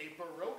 a Baroque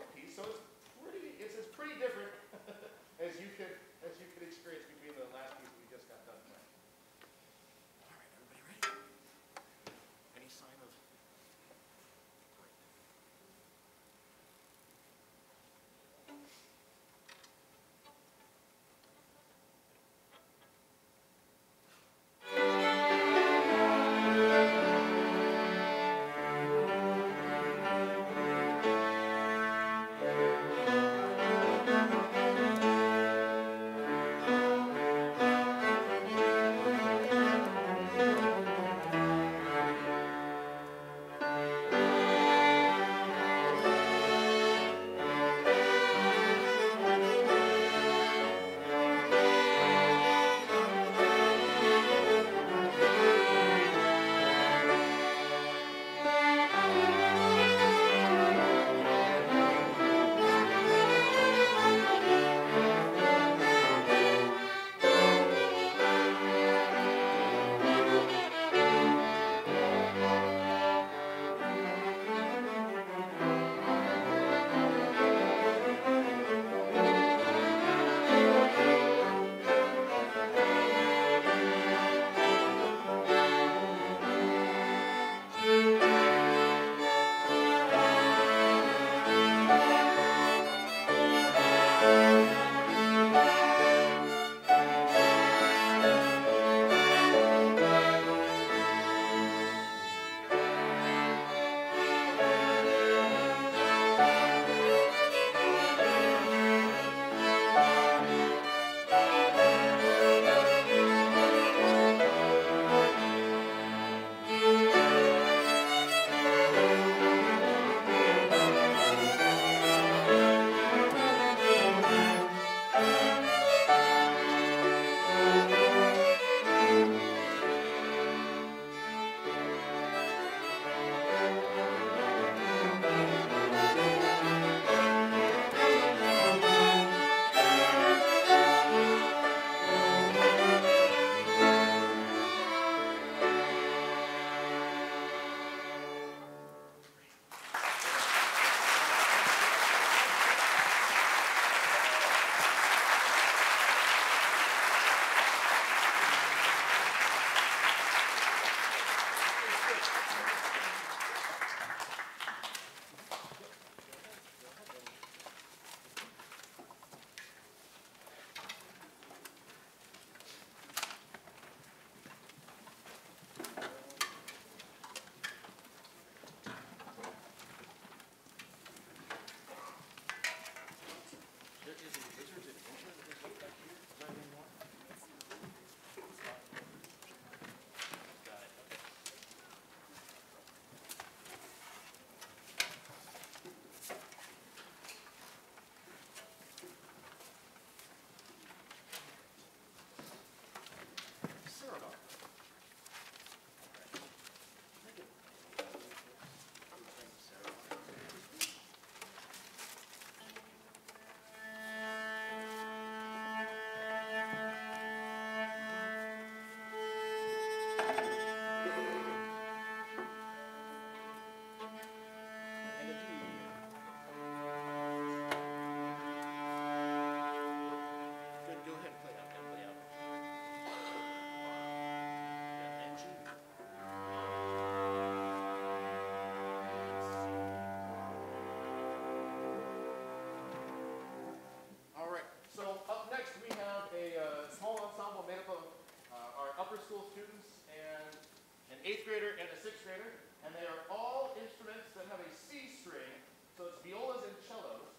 grader and a sixth grader, and they are all instruments that have a C string, so it's violas and cellos,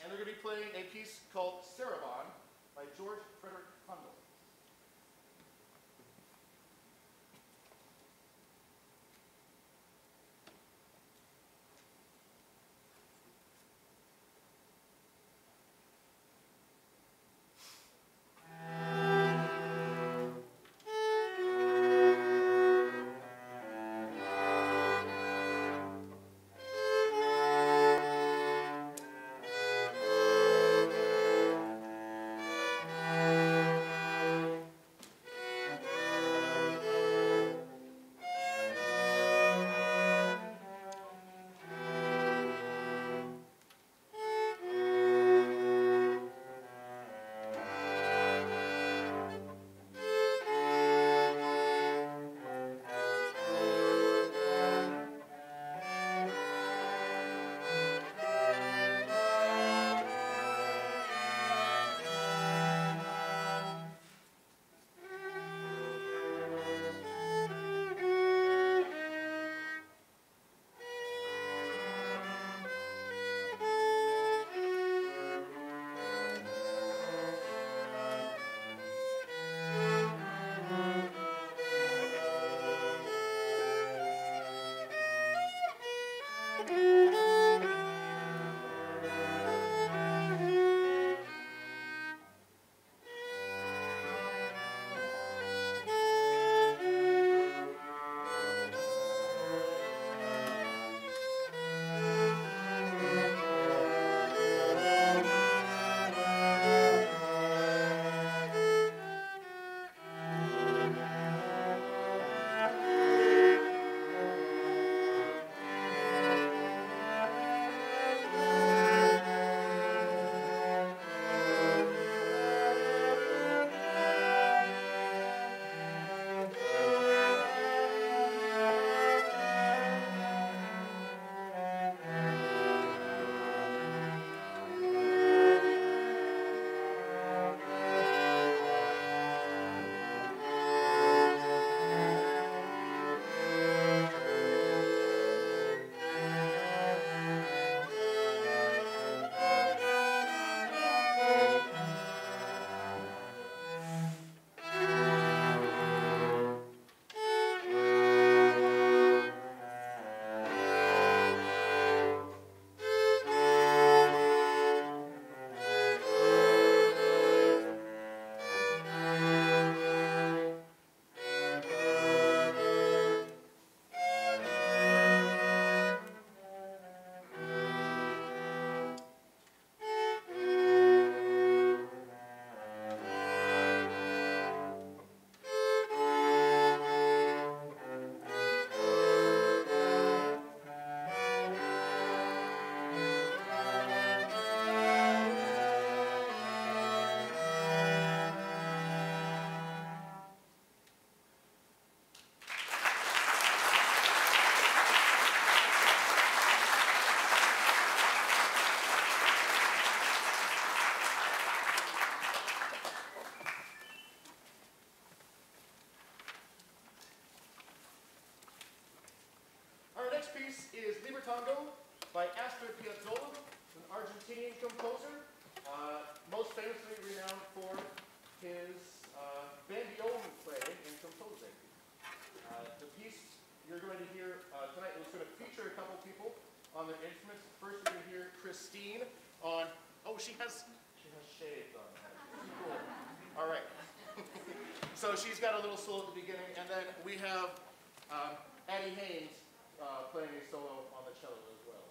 and they're going to be playing a piece called Sarah. Libertango by Astor Piazzolla, an Argentinian composer, uh, most famously renowned for his uh, bandoneon playing and composing. Uh, the piece you're going to hear uh, tonight is going to feature a couple people on their instruments. First, you're going to hear Christine on. Oh, she has she has shades on. Cool. All right. so she's got a little solo at the beginning, and then we have um, Annie Haynes uh, playing a solo on the cello as well.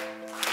All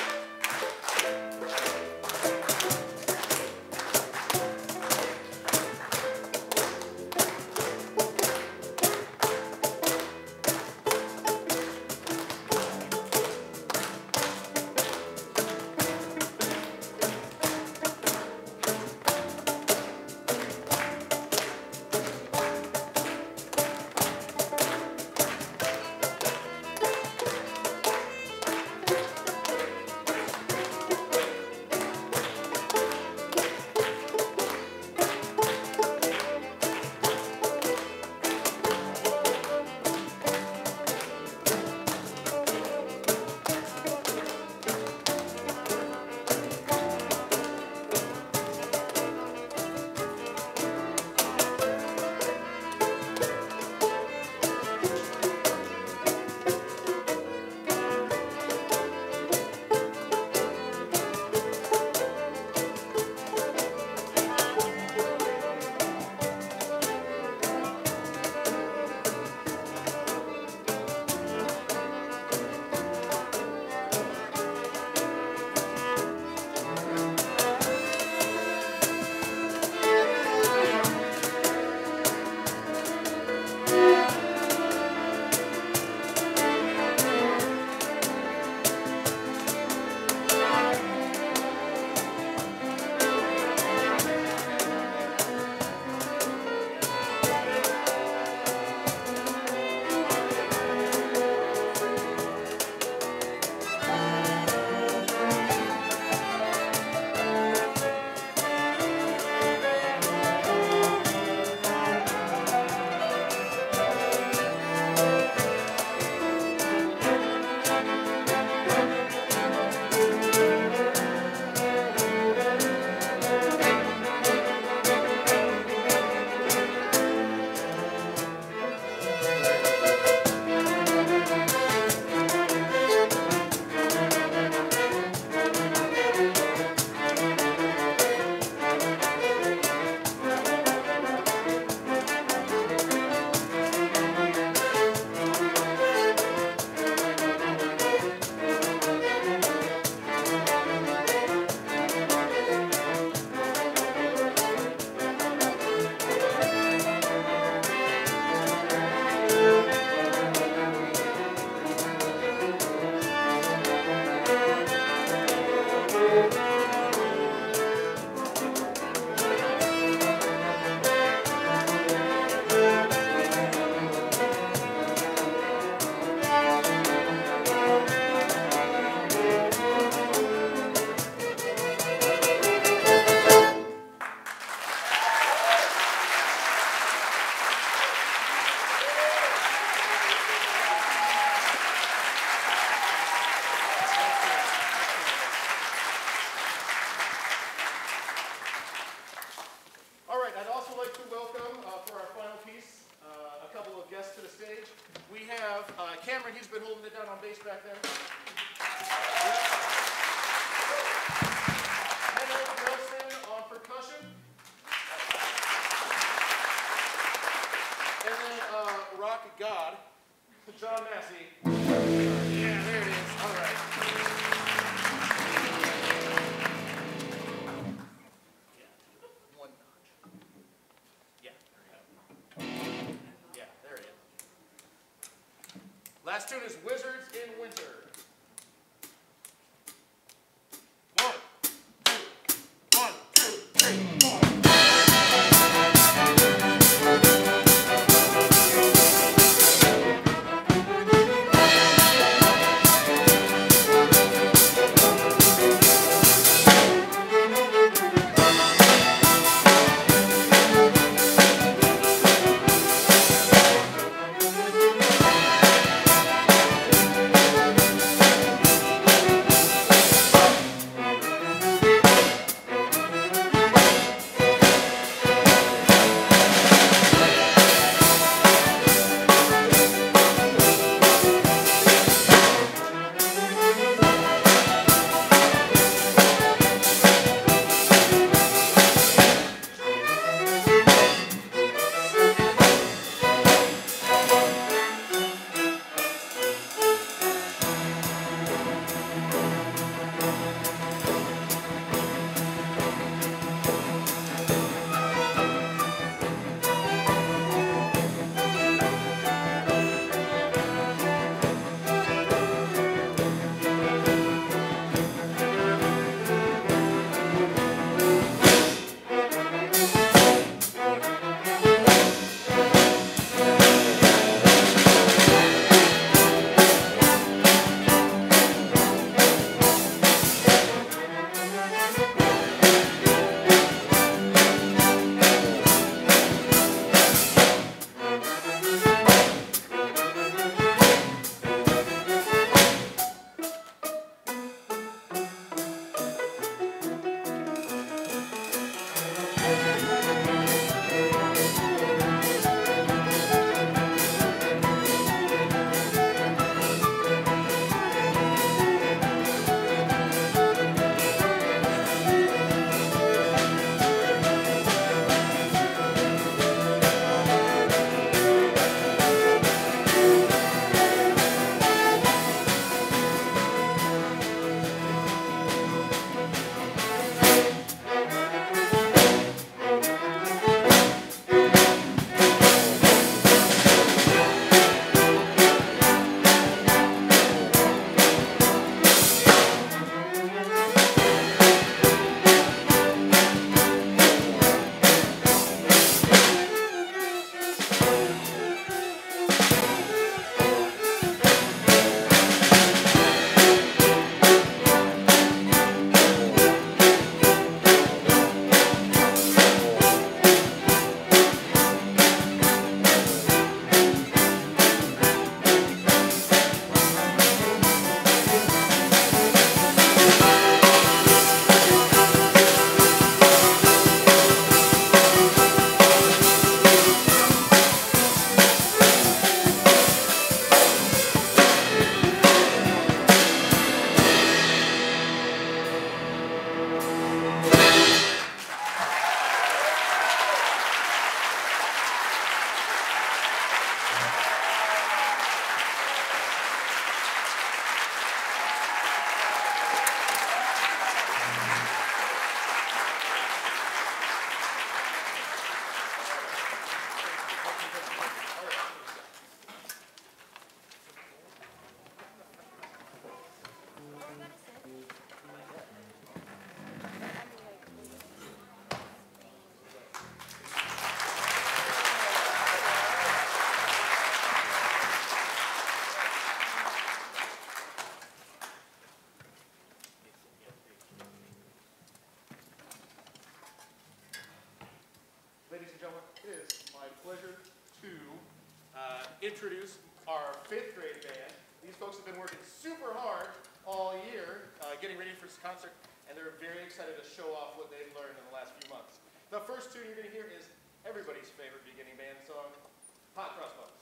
Last tune is Wizards in Winter. concert, and they're very excited to show off what they've learned in the last few months. The first tune you're going to hear is everybody's favorite beginning band song, Hot Cross Buns.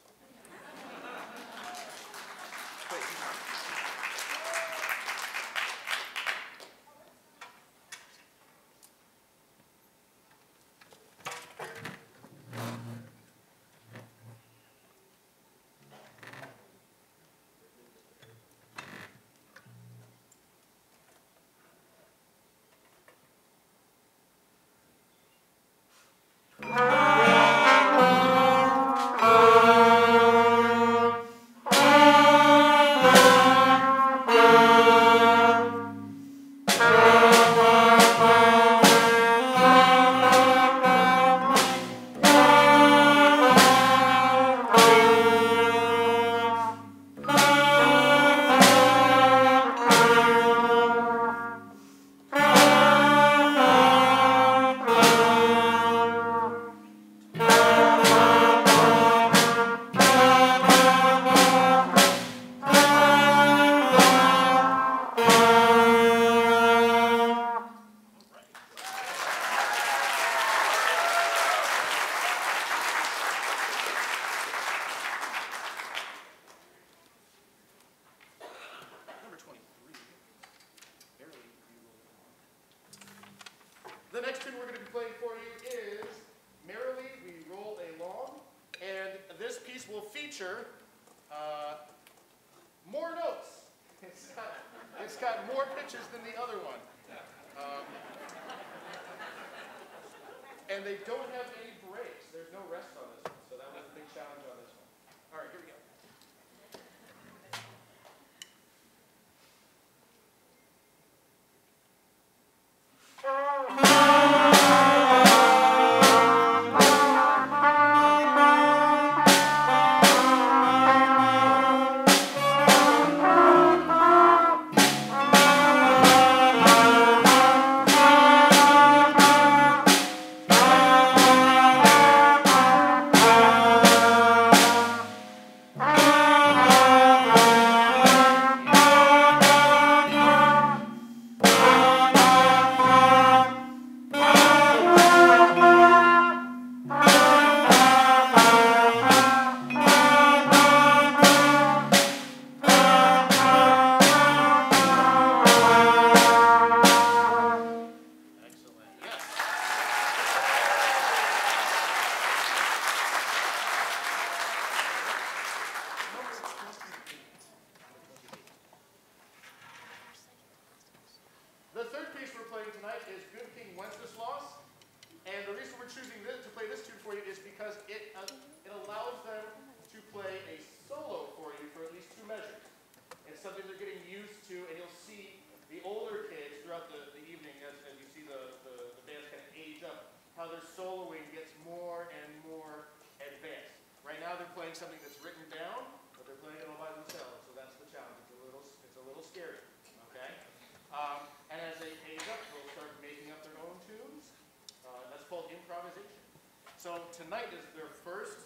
So tonight is their first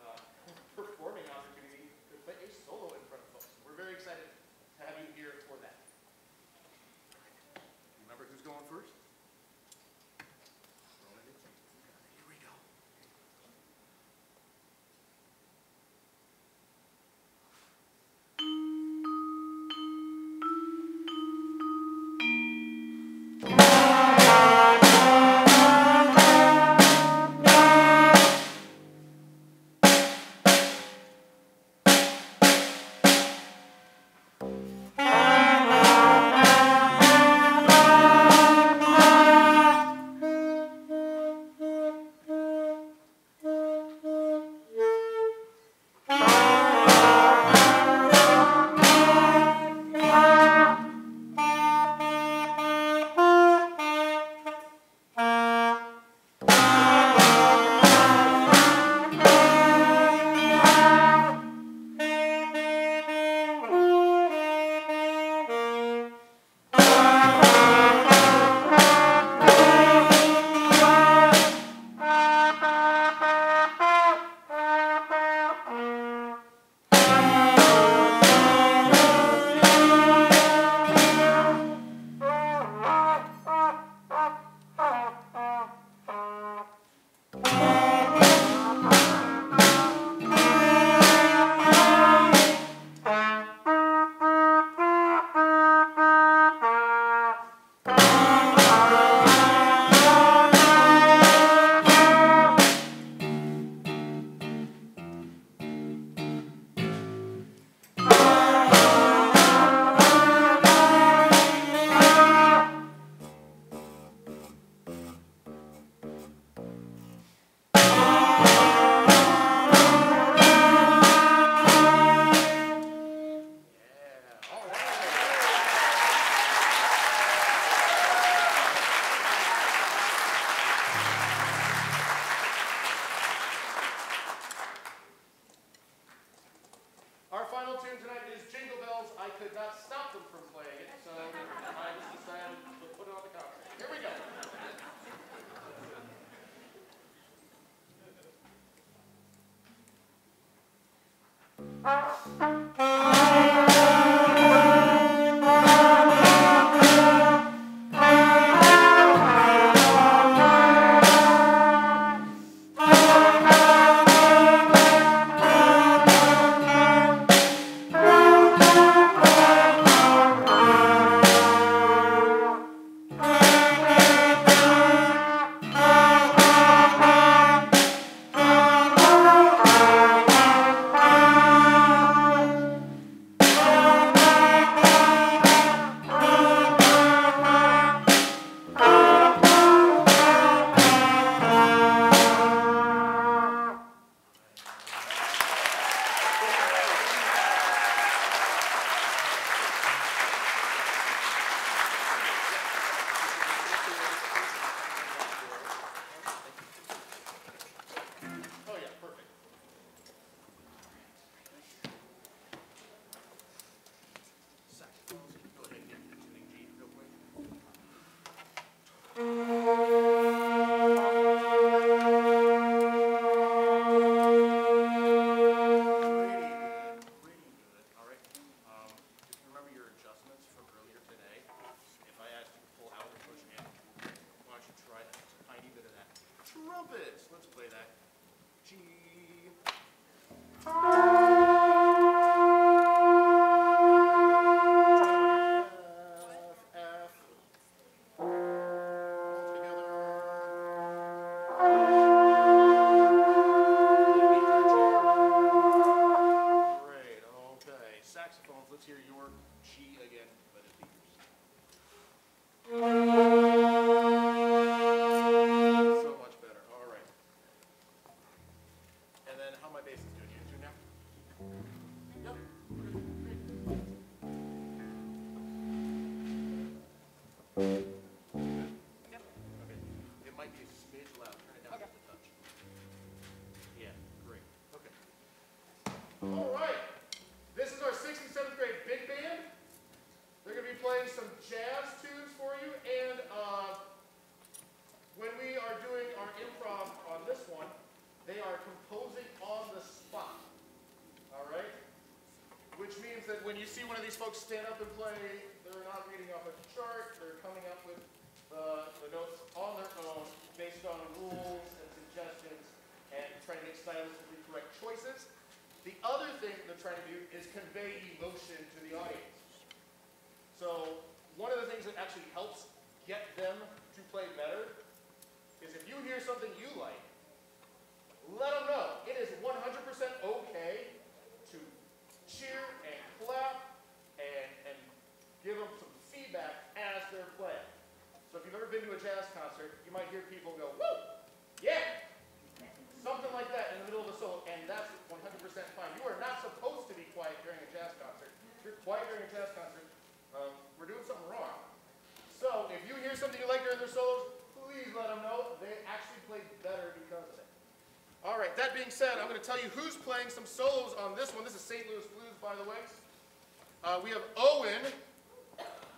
uh, performing opportunity to play a solo in front of folks. We're very excited to have you here for that. Remember who's going first? these folks stand up and play, they're not reading off a chart, they're coming up with uh, the notes on their own based on rules and suggestions and trying to make stylistically correct choices. The other thing they're trying to do is convey emotion to the audience. So one of the things that actually helps to tell you who's playing some solos on this one. This is St. Louis Blues, by the way. Uh, we have Owen,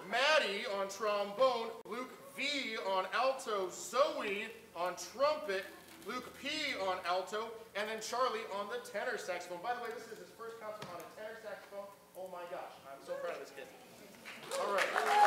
Maddie on trombone, Luke V on alto, Zoe on trumpet, Luke P on alto, and then Charlie on the tenor saxophone. By the way, this is his first concert on a tenor saxophone. Oh my gosh, I'm so proud of this kid. All right.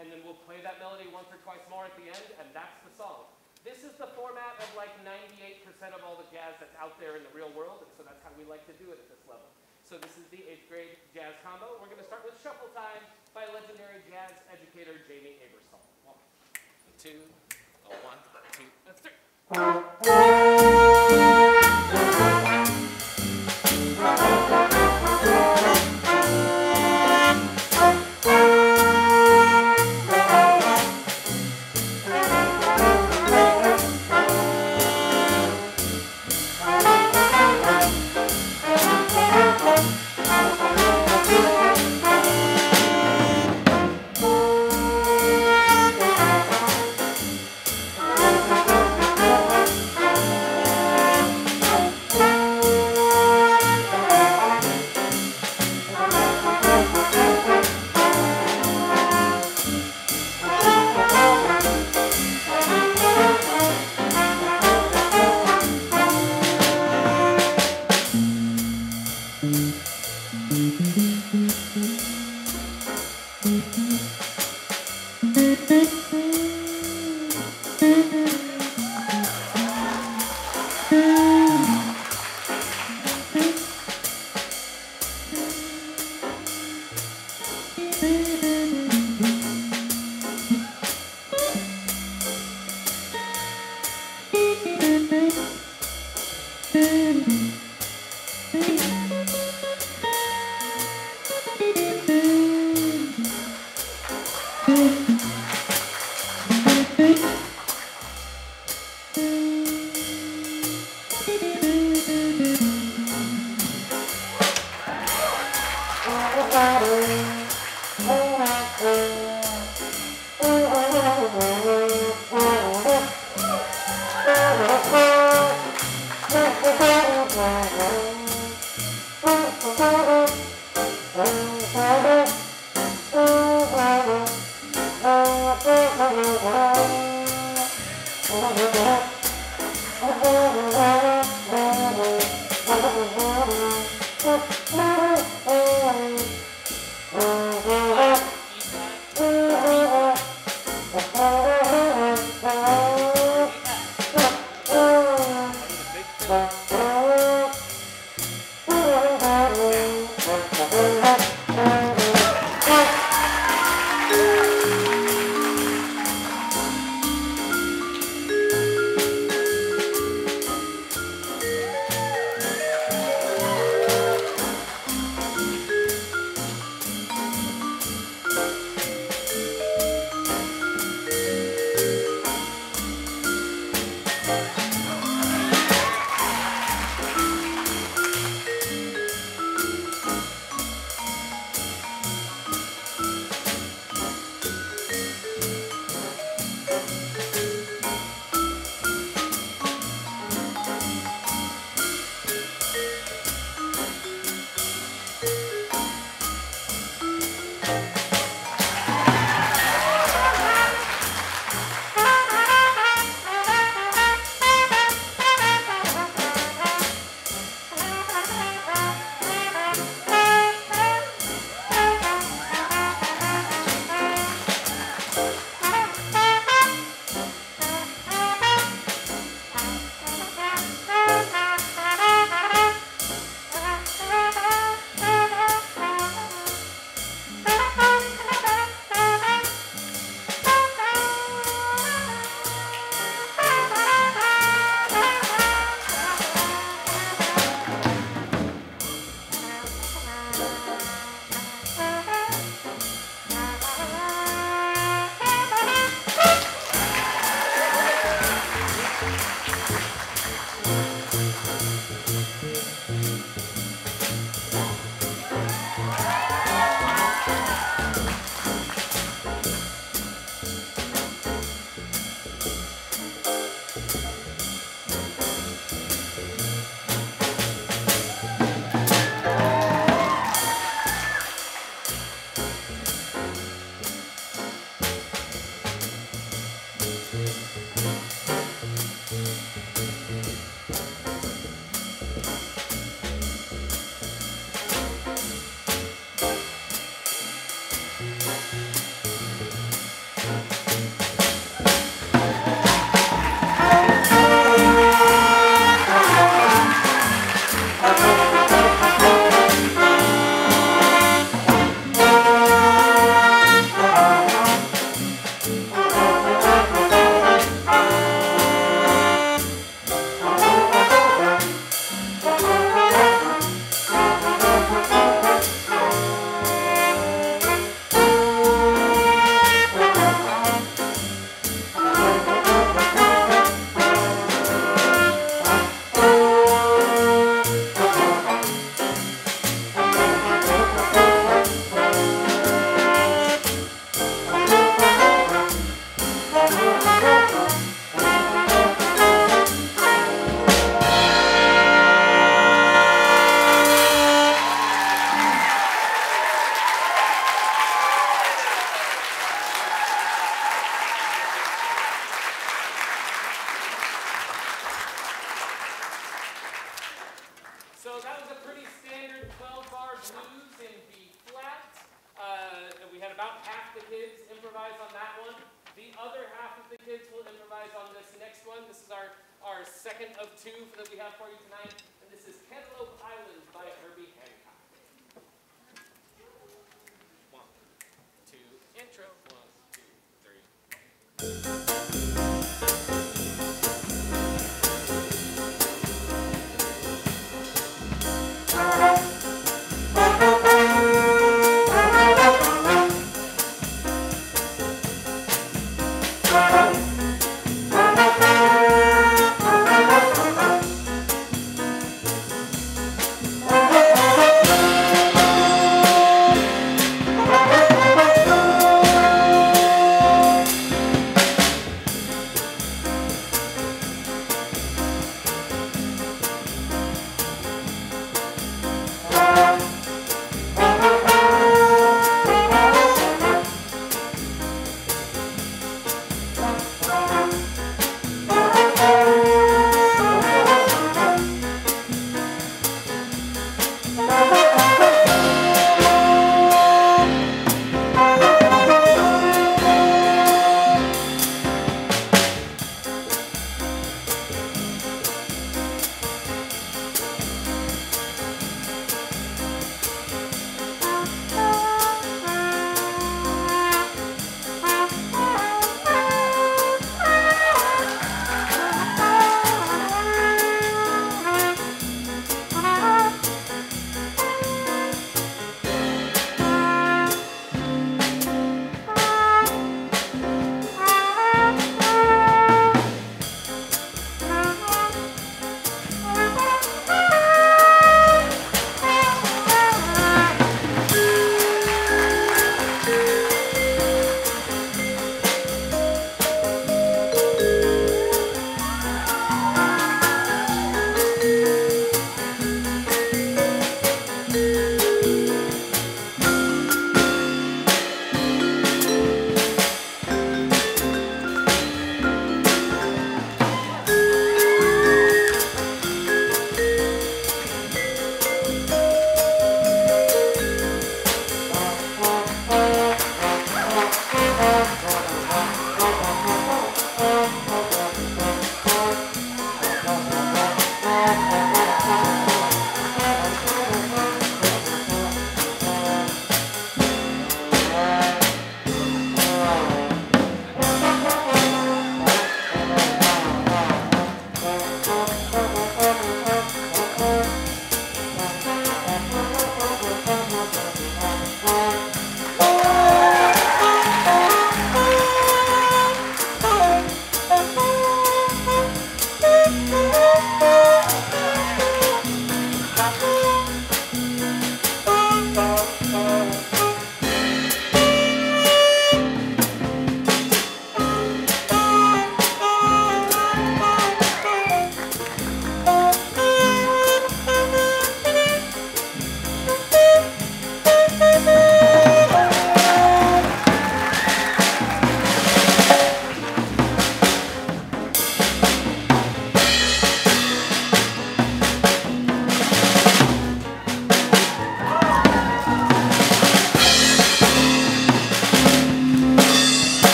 And then we'll play that melody once or twice more at the end, and that's the song. This is the format of like 98% of all the jazz that's out there in the real world, and so that's how we like to do it at this level. So this is the eighth grade jazz combo. We're going to start with Shuffle Time by legendary jazz educator Jamey Aebersold. One, two, a one, two, a three.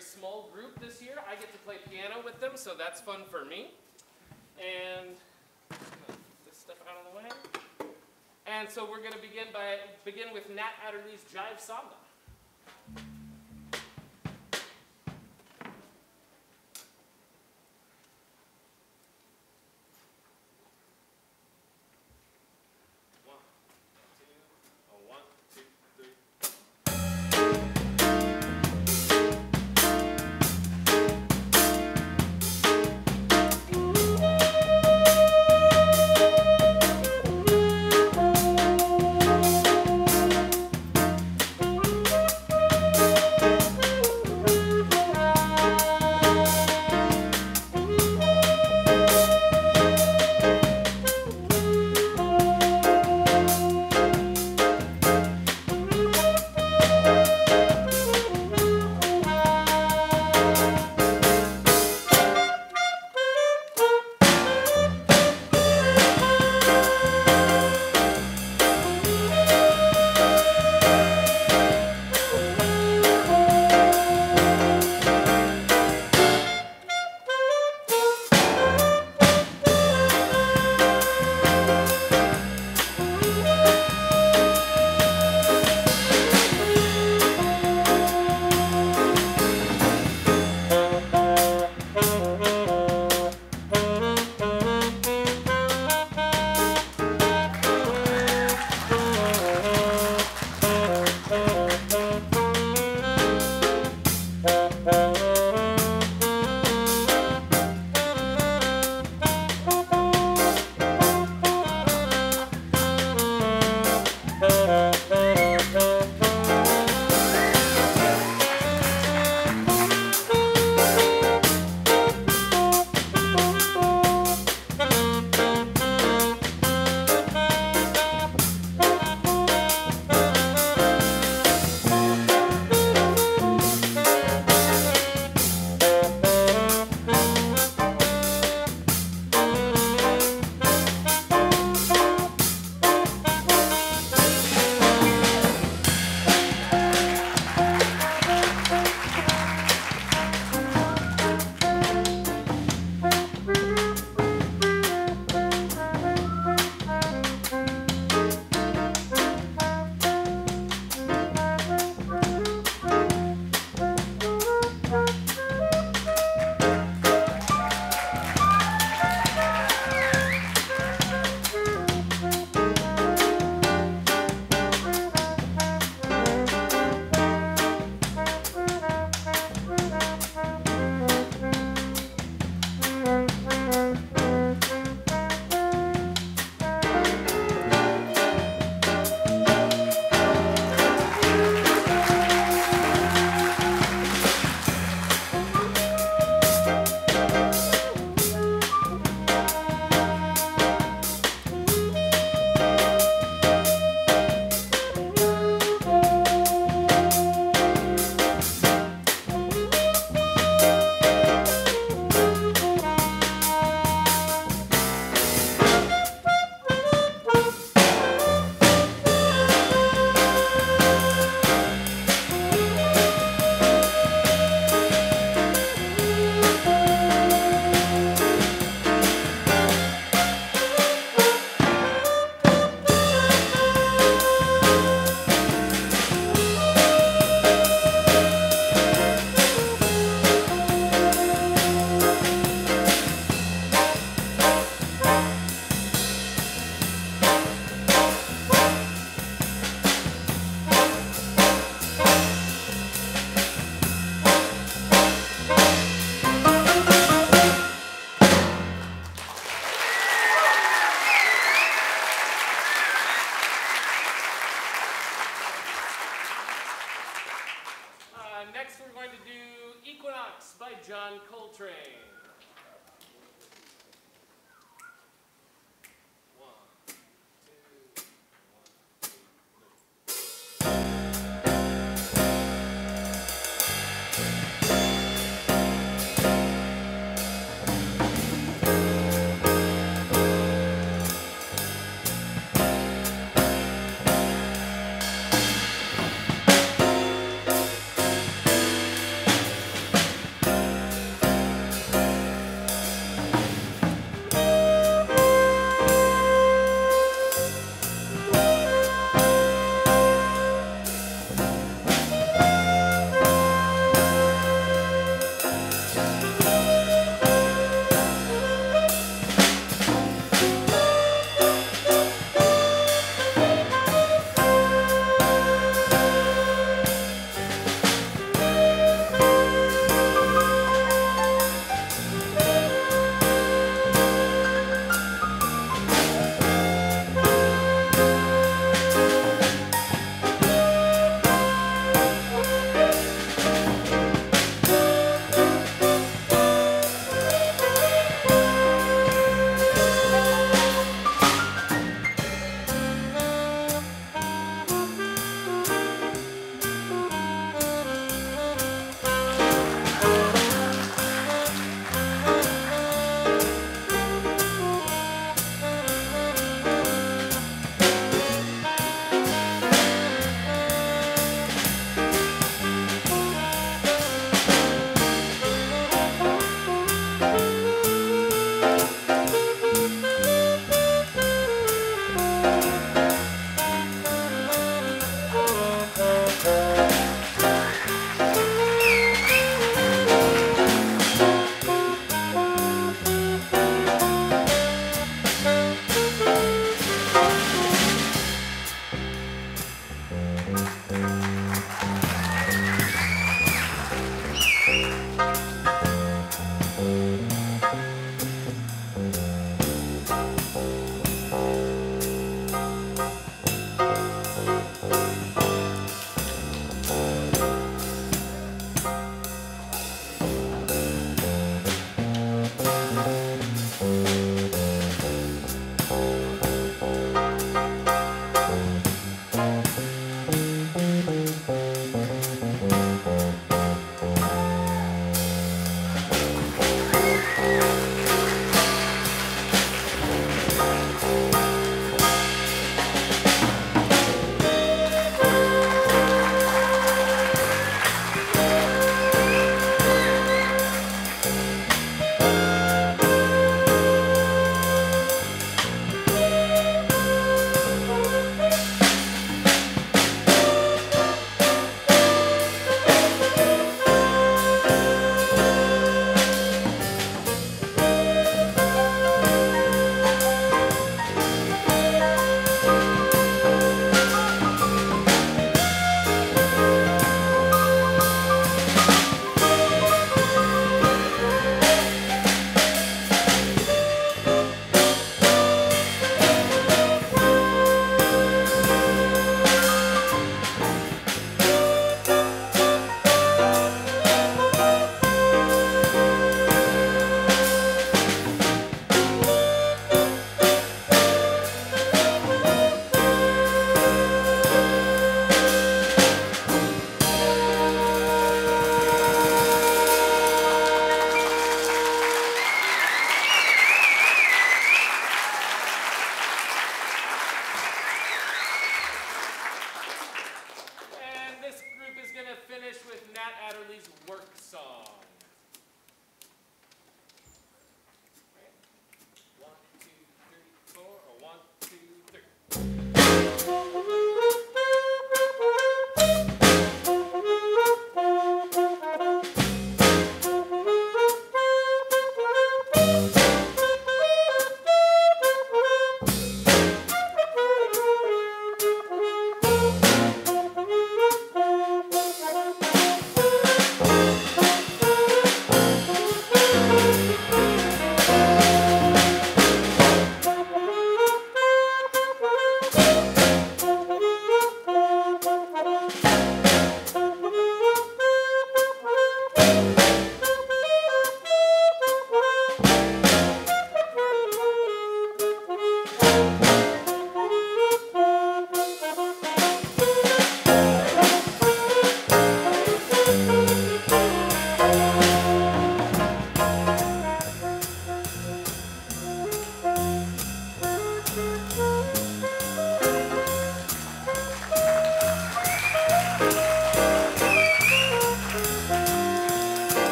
Very small group this year. I get to play piano with them, so that's fun for me. And this stuff out of the way. And so we're going to begin by begin with Nat Adderley's Jive Samba. do Equinox by John Coltrane.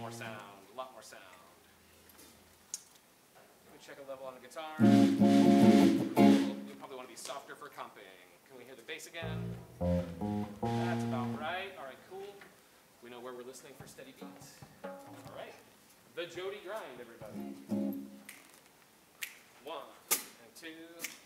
more sound, a lot more sound. Can we check a level on the guitar? We probably want to be softer for comping. Can we hear the bass again? That's about right. All right, cool. We know where we're listening for steady beats. All right. The Jody grind, everybody. One and two.